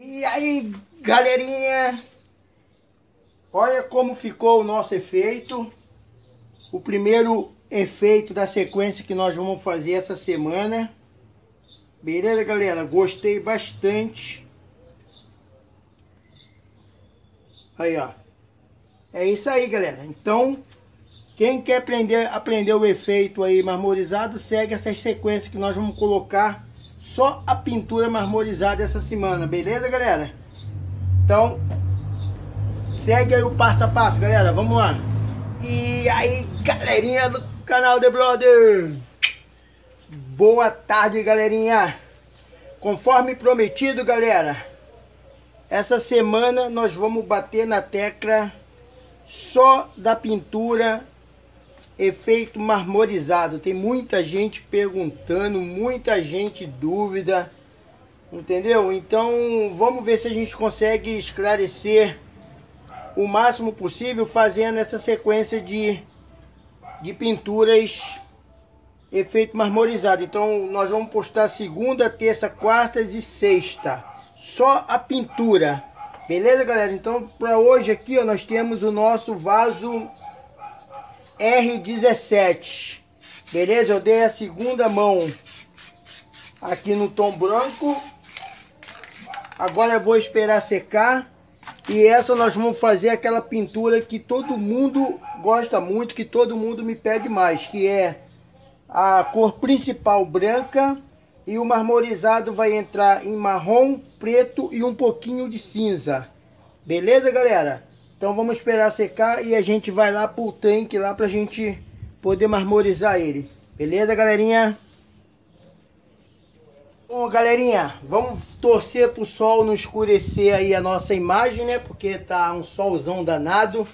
E aí, galerinha, olha como ficou o nosso efeito. O primeiro efeito da sequência que nós vamos fazer essa semana. Beleza, galera? Gostei bastante. Aí, ó. É isso aí, galera. Então, quem quer aprender, aprender o efeito aí marmorizado, segue essas sequências que nós vamos colocar só a pintura marmorizada essa semana, beleza, galera? Então, segue aí o passo a passo, galera, vamos lá. E aí, galerinha do canal The Brother. Boa tarde, galerinha. Conforme prometido, galera, essa semana nós vamos bater na tecla só da pintura efeito marmorizado. Tem muita gente perguntando, muita gente dúvida, entendeu? Então vamos ver se a gente consegue esclarecer o máximo possível fazendo essa sequência de, de pinturas efeito marmorizado. Então nós vamos postar segunda, terça, quartas e sexta. Só a pintura. Beleza, galera? Então, para hoje aqui, ó, nós temos o nosso vaso R17. Beleza? Eu dei a segunda mão aqui no tom branco. Agora eu vou esperar secar. E essa nós vamos fazer aquela pintura que todo mundo gosta muito, que todo mundo me pede mais, que é a cor principal branca e o marmorizado vai entrar em marrom, preto e um pouquinho de cinza. Beleza, galera? Então vamos esperar secar e a gente vai lá pro tanque lá pra gente poder marmorizar ele. Beleza, galerinha? Bom, galerinha, vamos torcer pro sol não escurecer aí a nossa imagem, né? Porque tá um solzão danado.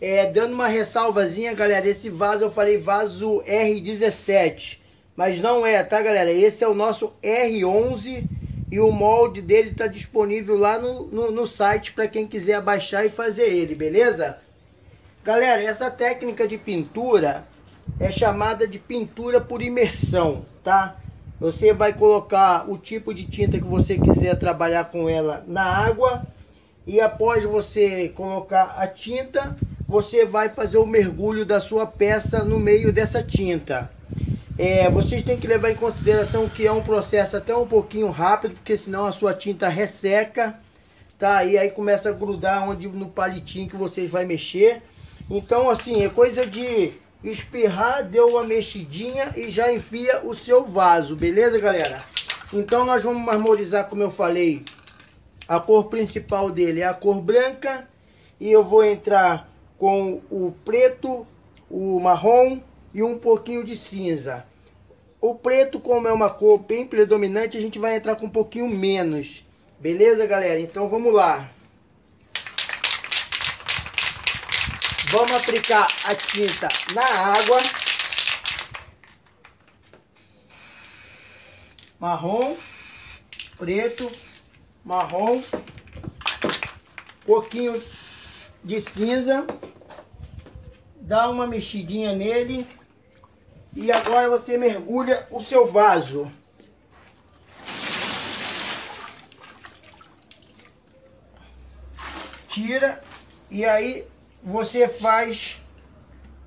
É, dando uma ressalvazinha, galera, esse vaso eu falei vaso R17. Mas não é, tá, galera? Esse é o nosso R11 e o molde dele está disponível lá no, no, no site para quem quiser baixar e fazer ele, beleza? Galera, essa técnica de pintura é chamada de pintura por imersão, tá? Você vai colocar o tipo de tinta que você quiser trabalhar com ela na água e após você colocar a tinta, você vai fazer o mergulho da sua peça no meio dessa tinta. É, vocês têm que levar em consideração que é um processo até um pouquinho rápido, porque senão a sua tinta resseca, tá? E aí começa a grudar onde no palitinho que vocês vai mexer. Então, assim, é coisa de espirrar, deu uma mexidinha e já enfia o seu vaso, beleza, galera? Então nós vamos marmorizar, como eu falei, a cor principal dele é a cor branca. E eu vou entrar com o preto, o marrom e um pouquinho de cinza. O preto, como é uma cor bem predominante, a gente vai entrar com um pouquinho menos. Beleza, galera? Então vamos lá. Vamos aplicar a tinta na água. Marrom, preto, marrom, pouquinho de cinza. Dá uma mexidinha nele. E agora você mergulha o seu vaso. Tira e aí você faz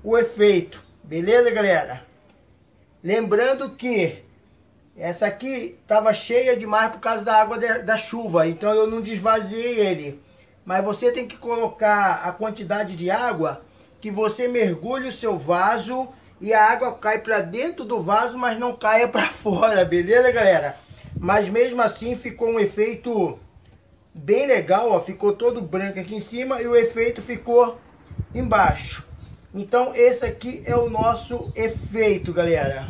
o efeito. Beleza, galera? Lembrando que essa aqui estava cheia demais por causa da água de, da chuva, então eu não desvaziei ele. Mas você tem que colocar a quantidade de água que você mergulha o seu vaso e a água cai para dentro do vaso, mas não caia para fora, beleza, galera? Mas mesmo assim ficou um efeito bem legal, ó, ficou todo branco aqui em cima e o efeito ficou embaixo. Então esse aqui é o nosso efeito, galera.